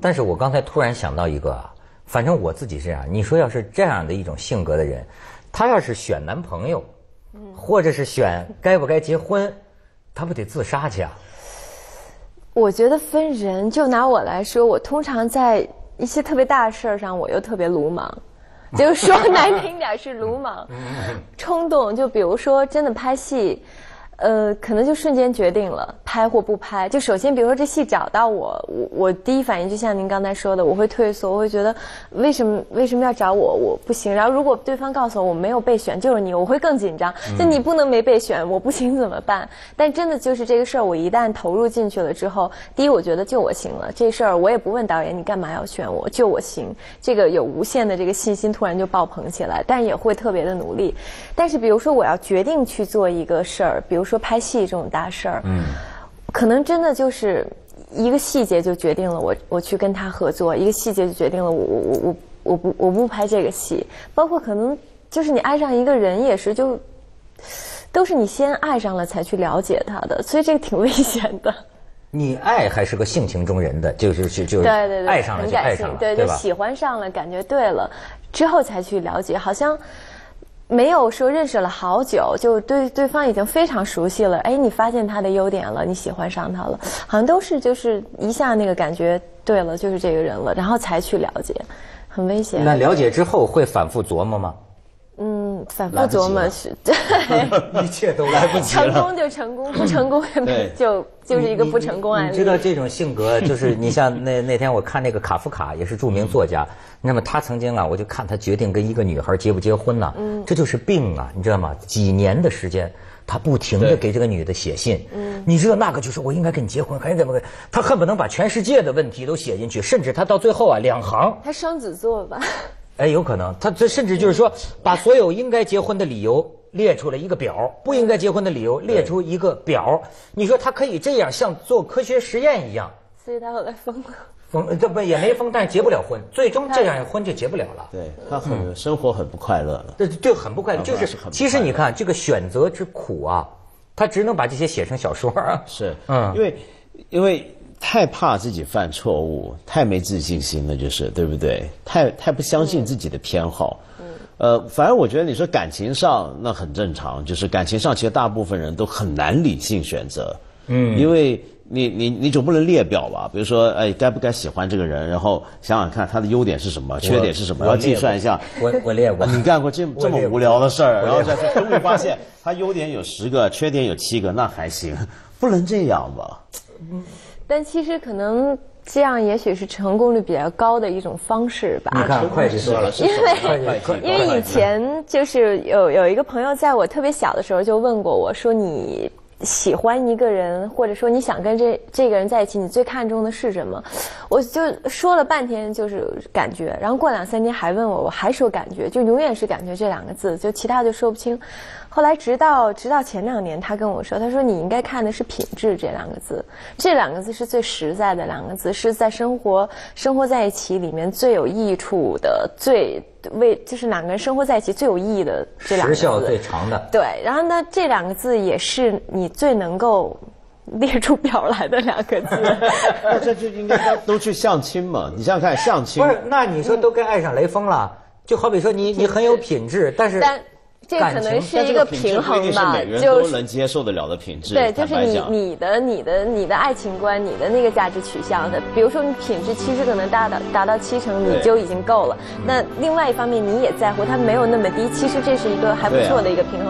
但是我刚才突然想到一个啊，反正我自己是这样，你说要是这样的一种性格的人，他要是选男朋友，或者是选该不该结婚，他不得自杀去啊？我觉得分人，就拿我来说，我通常在一些特别大的事儿上，我又特别鲁莽，就是说难听点儿是鲁莽、冲动。就比如说真的拍戏。呃，可能就瞬间决定了拍或不拍。就首先，比如说这戏找到我，我我第一反应就像您刚才说的，我会退缩，我会觉得为什么为什么要找我？我不行。然后如果对方告诉我我没有被选，就是你，我会更紧张。就你不能没被选，我不行 怎么办？但真的就是这个事儿，我一旦投入进去了之后，第一，我觉得就我行了，这事儿我也不问导演你干嘛要选我，就我行。这个有无限的这个信心突然就爆棚起来，但也会特别的努力。但是比如说我要决定去做一个事儿，比如。说拍戏这种大事儿，嗯，可能真的就是一个细节就决定了我我去跟他合作，一个细节就决定了我我我我我不我不拍这个戏。包括可能就是你爱上一个人也是，就都是你先爱上了才去了解他的，所以这个挺危险的。你爱还是个性情中人的，就是就就对对对，爱上了就爱上了，对对吧？喜欢上了，感觉对了之后才去了解，好像。没有说认识了好久，就对对方已经非常熟悉了。哎，你发现他的优点了，你喜欢上他了，好像都是就是一下那个感觉对了，就是这个人了，然后才去了解，很危险。那了解之后会反复琢磨吗？嗯，反复琢磨是对，一切都来不及了。成功就成功，不成功也没就就是一个不成功案例。你知道这种性格，就是你像那那天我看那个卡夫卡，也是著名作家。那么他曾经啊，我就看他决定跟一个女孩结不结婚呢？嗯，这就是病啊，你知道吗？几年的时间，他不停的给这个女的写信。嗯，你知道那个就是我应该跟你结婚，还是怎么个？他恨不能把全世界的问题都写进去，甚至他到最后啊，两行。他双子座吧？哎，有可能，他这甚至就是说，把所有应该结婚的理由列出了一个表，不应该结婚的理由列出一个表。你说他可以这样像做科学实验一样？所以他后来疯了。疯，这不也没疯，但是结不了婚，最终这样婚就结不了了。对他很生活很不快乐了。这就很不快乐，就是其实你看这个选择之苦啊，他只能把这些写成小说啊。是，嗯，因为因为。太怕自己犯错误，太没自信心了，就是对不对？太太不相信自己的偏好。嗯。呃，反正我觉得你说感情上那很正常，就是感情上其实大部分人都很难理性选择。嗯。因为你你你总不能列表吧？比如说，哎，该不该喜欢这个人？然后想想看他的优点是什么，缺点是什么，然后计算一下。我我列过。你干过这这么无聊的事儿，然后再终于发现他优点有十个，缺点有七个，那还行，不能这样吧？嗯。但其实可能这样，也许是成功率比较高的一种方式吧。你看，会计说了，因为因为以前就是有有一个朋友，在我特别小的时候就问过我说：“你喜欢一个人，或者说你想跟这这个人在一起，你最看重的是什么？”我就说了半天，就是感觉。然后过两三天还问我，我还说感觉，就永远是感觉这两个字，就其他就说不清。后来，直到直到前两年，他跟我说：“他说你应该看的是品质这两个字，这两个字是最实在的两个字，是在生活生活在一起里面最有益处的，最为就是两个人生活在一起最有意义的这两个字，时效最长的。对，然后呢，这两个字也是你最能够列出表来的两个字。那这就应该都去相亲嘛？你想想看，相亲不是？那你说都该爱上雷锋了，就好比说你你很有品质，但是。这可能是一个平衡吧，就都能接受得了的品质。对，就是你你的你的你的爱情观，你的那个价值取向的。比如说，你品质其实可能达到达到七成，你就已经够了。那另外一方面，你也在乎它没有那么低，其实这是一个还不错的一个平衡。